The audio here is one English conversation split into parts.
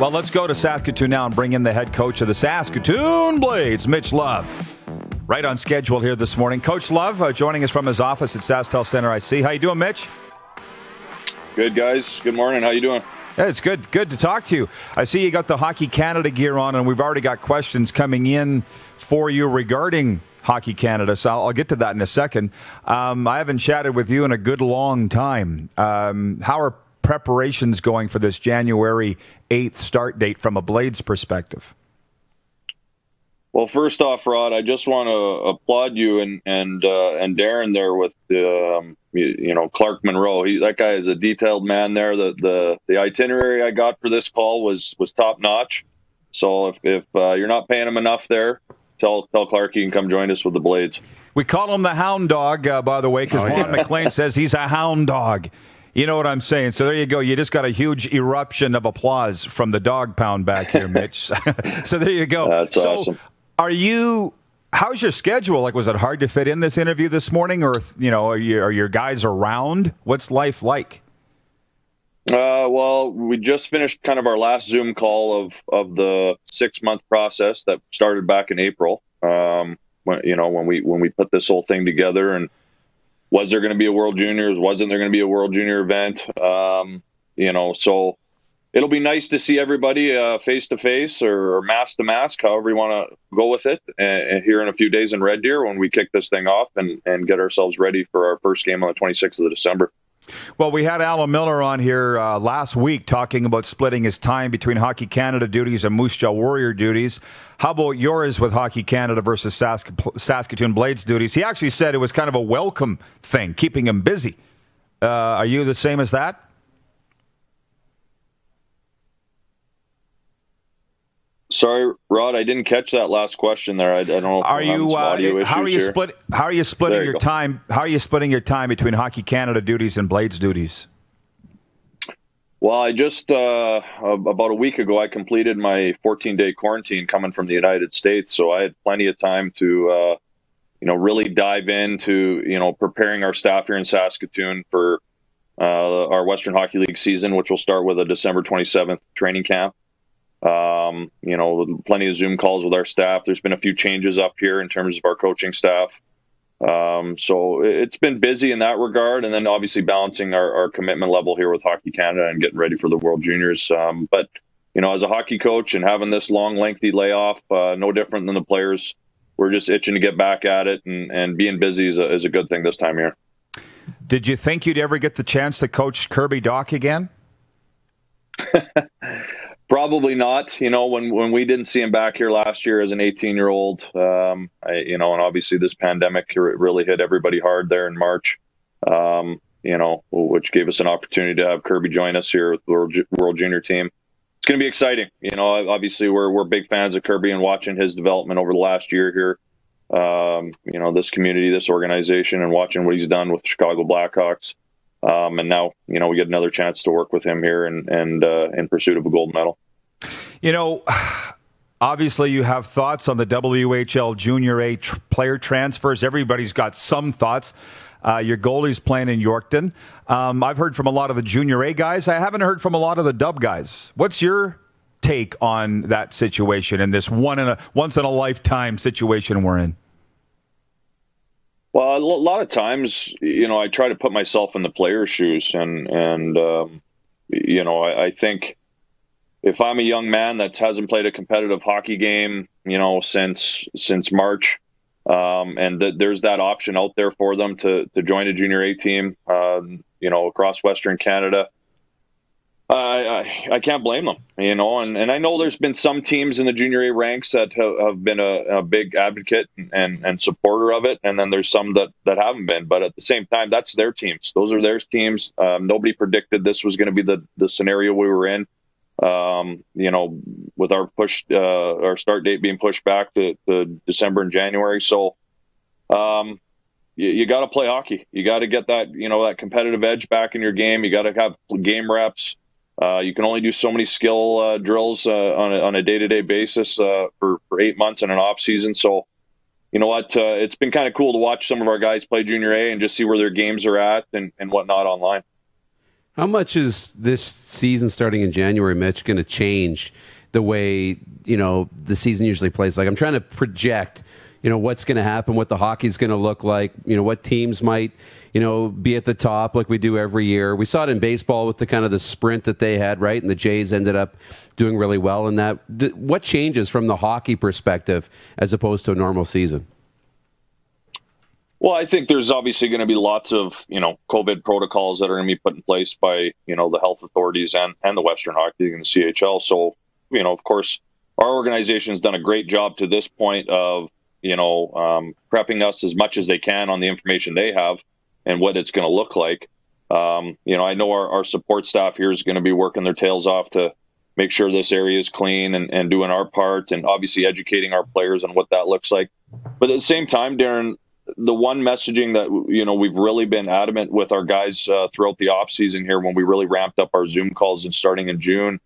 Well, let's go to Saskatoon now and bring in the head coach of the Saskatoon Blades, Mitch Love. Right on schedule here this morning. Coach Love uh, joining us from his office at SaskTel Center I IC. How you doing, Mitch? Good, guys. Good morning. How you doing? Yeah, it's good. Good to talk to you. I see you got the Hockey Canada gear on, and we've already got questions coming in for you regarding Hockey Canada. So I'll, I'll get to that in a second. Um, I haven't chatted with you in a good long time. Um, how are preparations going for this January 8th start date from a Blades perspective? Well, first off, Rod, I just want to applaud you and and uh, and Darren there with the um, you, you, know Clark Monroe. He, that guy is a detailed man there. The the the itinerary I got for this call was was top notch. So if if uh, you're not paying him enough there, tell tell Clark he can come join us with the Blades. We call him the Hound Dog, uh, by the way, because oh, yeah. Ron MacLean says he's a Hound Dog. You know what I'm saying? So there you go. You just got a huge eruption of applause from the dog pound back here, Mitch. so there you go. That's so awesome. Are you? How's your schedule? Like, was it hard to fit in this interview this morning, or you know, are, you, are your guys around? What's life like? Uh, well, we just finished kind of our last Zoom call of of the six month process that started back in April. Um, when, you know, when we when we put this whole thing together and was there going to be a World Juniors? Wasn't there going to be a World Junior event? Um, you know, so it'll be nice to see everybody face to face or mask to mask, however you want to go with it. And, here in a few days in Red Deer when we kick this thing off and, and get ourselves ready for our first game on the 26th of December. Well, we had Alan Millar on here uh, last week talking about splitting his time between Hockey Canada duties and Moose Jaw Warrior duties. How about yours with Hockey Canada versus Sask Saskatoon Blades duties? He actually said it was kind of a welcome thing, keeping him busy. Uh, are you the same as that? Sorry, Rod, I didn't catch that last question there. I, I don't know. are you? Uh, how are you split? How are you splitting you your time? How are you splitting your time between Hockey Canada duties and Blades duties? Well, I just uh, about a week ago I completed my 14 day quarantine coming from the United States, so I had plenty of time to, uh, you know, really dive into you know preparing our staff here in Saskatoon for uh, our Western Hockey League season, which will start with a December 27th training camp. Um, you know, plenty of Zoom calls with our staff. There's been a few changes up here in terms of our coaching staff. Um, so it's been busy in that regard, and then obviously balancing our, our, commitment level here with Hockey Canada and getting ready for the World Juniors. Um, but you know, as a hockey coach and having this long, lengthy layoff, uh, no different than the players. We're just itching to get back at it, and, and being busy is a, is a good thing this time here. Did you think you'd ever get the chance to coach Kirby Dach again? Probably not. You know, when when we didn't see him back here last year as an 18 year old, um, I, you know, and obviously this pandemic really hit everybody hard there in March. Um, you know, which gave us an opportunity to have Kirby join us here with the World, World Junior team. It's going to be exciting. You know, obviously we're we're big fans of Kirby and watching his development over the last year here. Um, you know, this community, this organization, and watching what he's done with the Chicago Blackhawks. Um, and now, you know, we get another chance to work with him here and, and uh, in pursuit of a gold medal. You know, obviously you have thoughts on the WHL Junior A tr- player transfers. Everybody's got some thoughts. Uh, your goalie's playing in Yorkton. Um, I've heard from a lot of the Junior A guys. I haven't heard from a lot of the Dub guys. What's your take on that situation and this one in a once in a lifetime situation we're in? Well, a lot of times, you know, I try to put myself in the player's shoes, and and um, you know, I, I, think if I'm a young man that hasn't played a competitive hockey game, you know, since since March, um, and th- there's that option out there for them to to join a junior A team, uh, you know, across Western Canada. I, I can't blame them, you know, and, and I know there's been some teams in the junior A ranks that have, have been a, a, big advocate and, and supporter of it, and then there's some that, that haven't been. But at the same time, that's their teams; those are their teams. Um, nobody predicted this was going to be the the scenario we were in. Um, you know, with our push, uh, our start date being pushed back to, to December and January, so um, you, you got to play hockey. You got to get that, you know, that competitive edge back in your game. You got to have game reps. Uh, you can only do so many skill uh, drills uh, on, a, day-to-day basis uh, for, for eight months in an off season. So, you know what? Uh, it's been kind of cool to watch some of our guys play junior A and just see where their games are at and, and whatnot online. How much is this season starting in January, Mitch, going to change the way you know the season usually plays? Like I'm trying to project, you know, what's going to happen, what the hockey's going to look like, you know, what teams might, you know, be at the top like we do every year. We saw it in baseball with the kind of the sprint that they had, right? And the Jays ended up doing really well in that. What changes from the hockey perspective as opposed to a normal season? Well, I think there's obviously going to be lots of you know COVID protocols that are going to be put in place by you know the health authorities and and the Western Hockey League and the CHL. So you know, of course, our organization has done a great job to this point of you know um, prepping us as much as they can on the information they have and what it's going to look like. Um, you know, I know our, our support staff here is going to be working their tails off to make sure this area is clean and, and doing our part and obviously educating our players on what that looks like. But at the same time, Darren, the one messaging that you know we've really been adamant with our guys uh, throughout the off season here when we really ramped up our Zoom calls and starting in June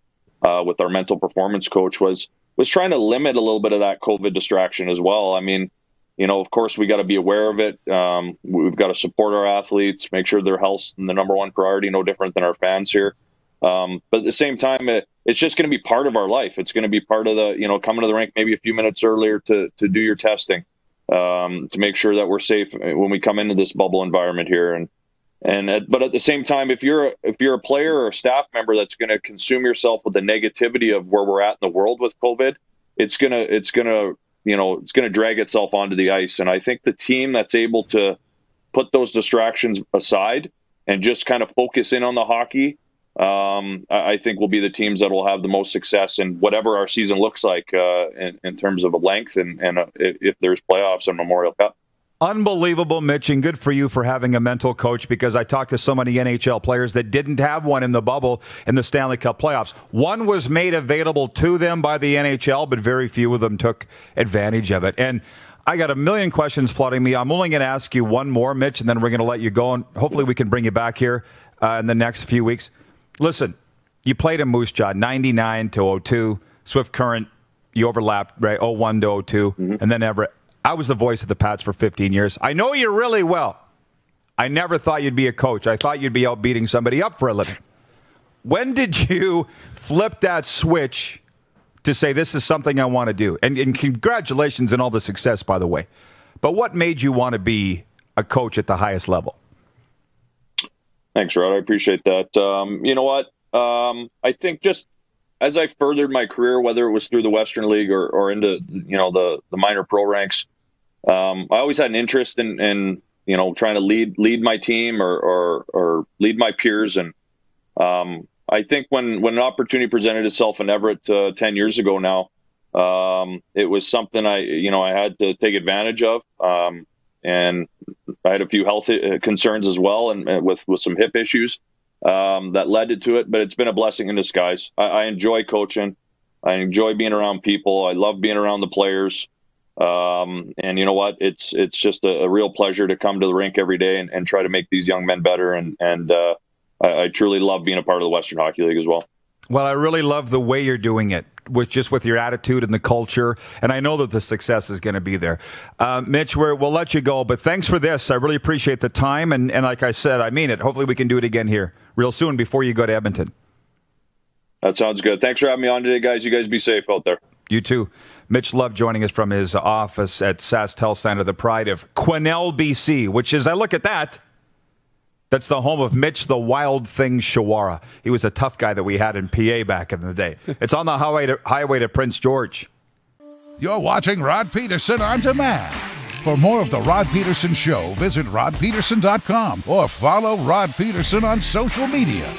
uh, with our mental performance coach was was trying to limit a little bit of that COVID distraction as well. I mean, you know, of course we got to be aware of it. Um, we've got to support our athletes, make sure their health's the number one priority, no different than our fans here. Um, but at the same time, it, it's just going to be part of our life. It's going to be part of the, you know, coming to the rink maybe a few minutes earlier to to do your testing um, to make sure that we're safe when we come into this bubble environment here. And and but at the same time, if you're if you're a player or a staff member that's going to consume yourself with the negativity of where we're at in the world with COVID, it's gonna it's gonna you know it's gonna drag itself onto the ice. And I think the team that's able to put those distractions aside and just kind of focus in on the hockey um, I think will be the teams that will have the most success in whatever our season looks like uh, in, in, terms of a length and, and uh, if there's playoffs and Memorial Cup. Unbelievable, Mitch, and good for you for having a mental coach because I talked to so many NHL players that didn't have one in the bubble in the Stanley Cup playoffs. One was made available to them by the NHL, but very few of them took advantage of it. And I got a million questions flooding me. I'm only going to ask you one more, Mitch, and then we're going to let you go. And hopefully, we can bring you back here uh, in the next few weeks. Listen, you played in Moose Jaw 99 to 02. Swift Current, you overlapped, right? 01 to 2 mm-hmm. And then Everett. I was the voice of the Pats for 15 years. I know you really well. I never thought you'd be a coach. I thought you'd be out beating somebody up for a living. When did you flip that switch to say, this is something I want to do? And, and congratulations on all the success, by the way. But what made you want to be a coach at the highest level? Thanks, Rod. I appreciate that. Um, you know what? Um, I think just as I furthered my career, whether it was through the Western League or, or into you know the the minor pro ranks, um, I always had an interest in, in you know trying to lead lead my team or or, or lead my peers. And um, I think when when an opportunity presented itself in Everett uh, ten years ago now, um, it was something I you know I had to take advantage of. Um, and I had a few health uh, concerns as well, and, and with with some hip issues um, that led to it. But it's been a blessing in disguise. I, I, enjoy coaching. I enjoy being around people. I love being around the players. Um, and you know what? It's it's just a, a, real pleasure to come to the rink every day and, and try to make these young men better. And and uh, I, I truly love being a part of the Western Hockey League as well. Well, I really love the way you're doing it with just with your attitude and the culture, and I know that the success is going to be there. Uh, Mitch, we will let you go, but thanks for this. I really appreciate the time, and, and like I said, I mean it. Hopefully, we can do it again here real soon before you go to Edmonton. That sounds good. Thanks for having me on today, guys. You guys be safe out there. You too. Mitch Love joining us from his office at SaskTel Center, the pride of Quesnel, BC, which is, I look at that, that's the home of Mitch the Wild Thing Shawara. He was a tough guy that we had in PA back in the day. It's on the highway to, highway to Prince George. You're watching Rod Pedersen on demand. For more of The Rod Pedersen Show, visit rodpedersen.com or follow Rod Pedersen on social media.